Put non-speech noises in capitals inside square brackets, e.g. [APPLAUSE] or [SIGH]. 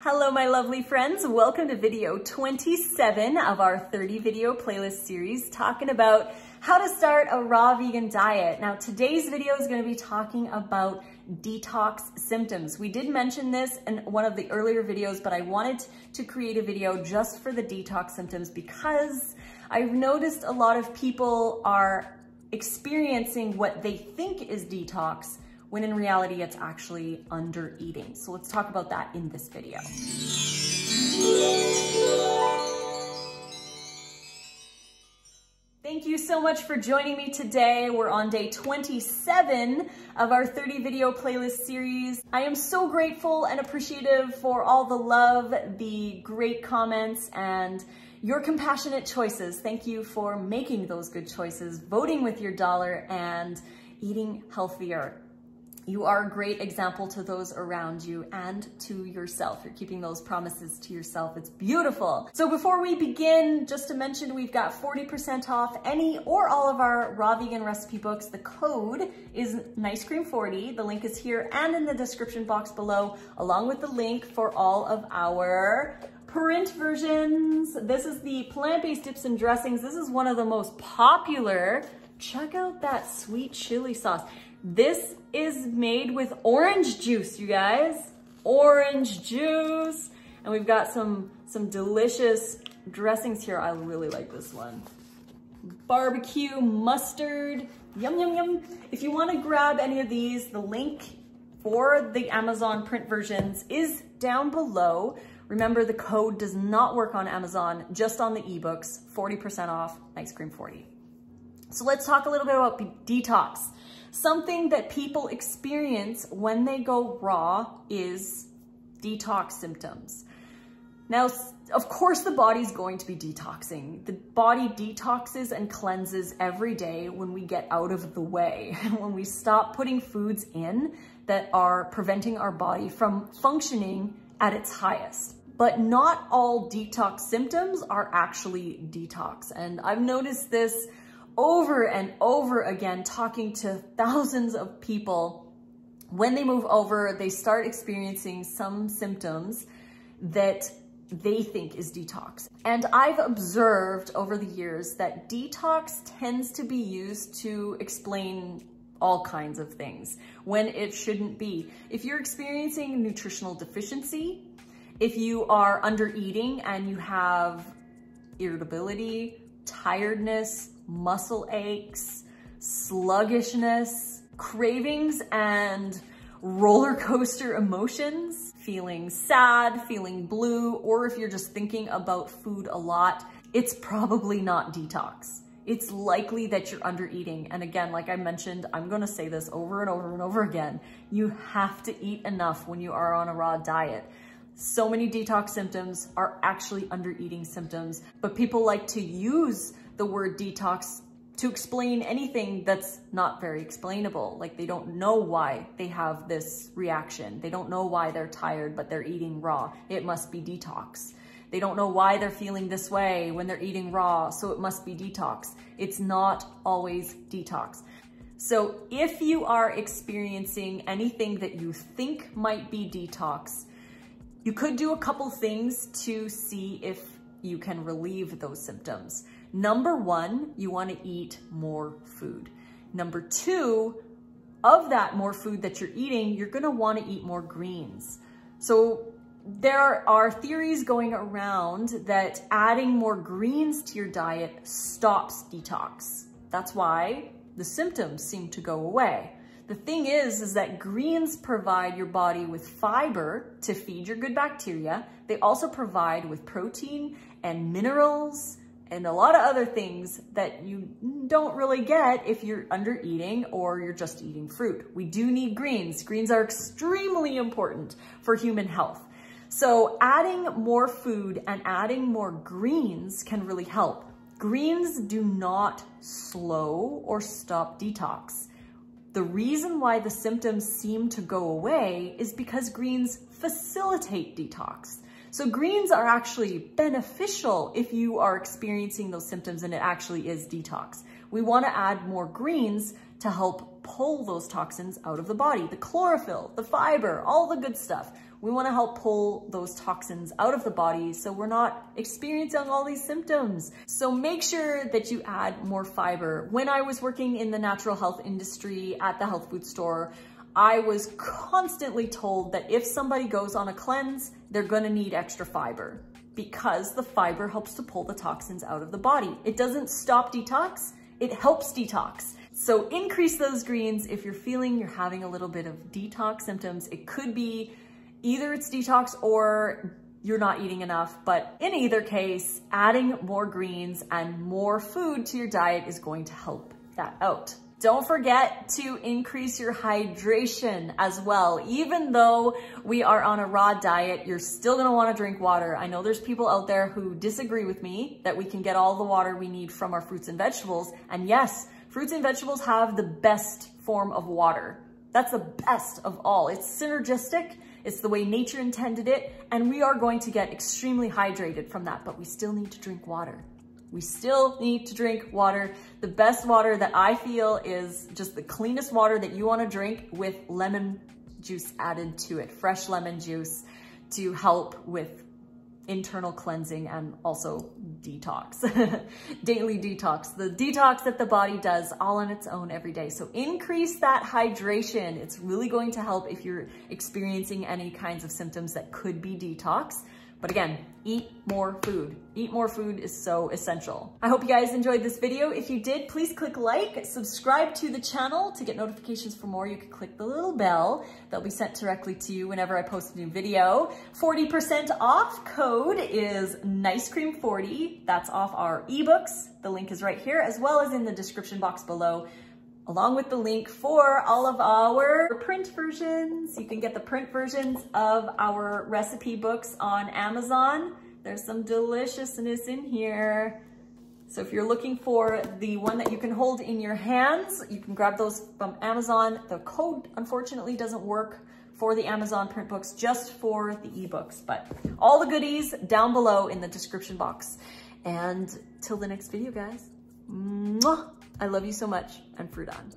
Hello, my lovely friends. Welcome to video 27 of our 30 video playlist series talking about how to start a raw vegan diet. Now, today's video is going to be talking about detox symptoms. We did mention this in one of the earlier videos, but I wanted to create a video just for the detox symptoms because I've noticed a lot of people are experiencing what they think is detox when in reality it's actually under eating. So let's talk about that in this video. Thank you so much for joining me today. We're on day 27 of our 30 video playlist series. I am so grateful and appreciative for all the love, the great comments, and your compassionate choices. Thank you for making those good choices, voting with your dollar, and eating healthier. You are a great example to those around you and to yourself. You're keeping those promises to yourself. It's beautiful. So before we begin, just to mention, we've got 40% off any or all of our raw vegan recipe books. The code is Nice Cream 40. The link is here and in the description box below, along with the link for all of our print versions. This is the plant-based dips and dressings. This is one of the most popular. Check out that sweet chili sauce. This is made with orange juice, you guys. Orange juice. And we've got some, some delicious dressings here. I really like this one. Barbecue, mustard, yum, yum, yum. If you wanna grab any of these, the link for the Amazon print versions is down below. Remember, the code does not work on Amazon, just on the ebooks, 40% off, Nice Cream 40. So let's talk a little bit about detox. Something that people experience when they go raw is detox symptoms. Now, of course, the body's going to be detoxing. The body detoxes and cleanses every day when we get out of the way, [LAUGHS] when we stop putting foods in that are preventing our body from functioning at its highest. But not all detox symptoms are actually detox. And I've noticed this over and over again talking to thousands of people. When they move over, they start experiencing some symptoms that they think is detox. And I've observed over the years that detox tends to be used to explain all kinds of things when it shouldn't be. If you're experiencing nutritional deficiency, if you are under eating and you have irritability, tiredness, muscle aches, sluggishness, cravings and roller coaster emotions, feeling sad, feeling blue, or if you're just thinking about food a lot, it's probably not detox. It's likely that you're under eating. And again, like I mentioned, I'm gonna say this over and over and over again. You have to eat enough when you are on a raw diet. So many detox symptoms are actually under eating symptoms, but people like to use the word detox to explain anything that's not very explainable. Like they don't know why they have this reaction. They don't know why they're tired, but they're eating raw. It must be detox. They don't know why they're feeling this way when they're eating raw, so it must be detox. It's not always detox. So if you are experiencing anything that you think might be detox, you could do a couple things to see if you can relieve those symptoms. Number one, you wanna eat more food. Number two, of that more food that you're eating, you're gonna wanna eat more greens. So there are theories going around that adding more greens to your diet stops detox. That's why the symptoms seem to go away. The thing is, is that greens provide your body with fiber to feed your good bacteria. They also provide with protein and minerals and a lot of other things that you don't really get if you're under eating or you're just eating fruit. We do need greens. Greens are extremely important for human health. So adding more food and adding more greens can really help. Greens do not slow or stop detox. The reason why the symptoms seem to go away is because greens facilitate detox. So greens are actually beneficial if you are experiencing those symptoms and it actually is detox. We wanna add more greens to help pull those toxins out of the body, the chlorophyll, the fiber, all the good stuff. We wanna help pull those toxins out of the body so we're not experiencing all these symptoms. So make sure that you add more fiber. When I was working in the natural health industry at the health food store, I was constantly told that if somebody goes on a cleanse, they're gonna need extra fiber because the fiber helps to pull the toxins out of the body. It doesn't stop detox, it helps detox. So increase those greens if you're feeling you're having a little bit of detox symptoms. It could be either it's detox or you're not eating enough, but in either case, adding more greens and more food to your diet is going to help that out. Don't forget to increase your hydration as well. Even though we are on a raw diet, you're still gonna wanna drink water. I know there's people out there who disagree with me that we can get all the water we need from our fruits and vegetables. And yes, fruits and vegetables have the best form of water. That's the best of all. It's synergistic. It's the way nature intended it. And we are going to get extremely hydrated from that, but we still need to drink water. We still need to drink water. The best water that I feel is just the cleanest water that you wanna drink with lemon juice added to it, fresh lemon juice to help with internal cleansing and also detox, [LAUGHS] daily detox, the detox that the body does all on its own every day. So increase that hydration. It's really going to help if you're experiencing any kinds of symptoms that could be detox. But again, eat more food. Eat more food is so essential. I hope you guys enjoyed this video. If you did, please click like, subscribe to the channel to get notifications for more. You can click the little bell. They'll be sent directly to you whenever I post a new video. 40% off code is Nice Cream 40. That's off our ebooks. The link is right here as well as in the description box below along with the link for all of our print versions. You can get the print versions of our recipe books on Amazon. There's some deliciousness in here. So if you're looking for the one that you can hold in your hands, you can grab those from Amazon. The code, unfortunately, doesn't work for the Amazon print books, just for the ebooks. But all the goodies down below in the description box. And till the next video, guys. Mwah! I love you so much and fruit on.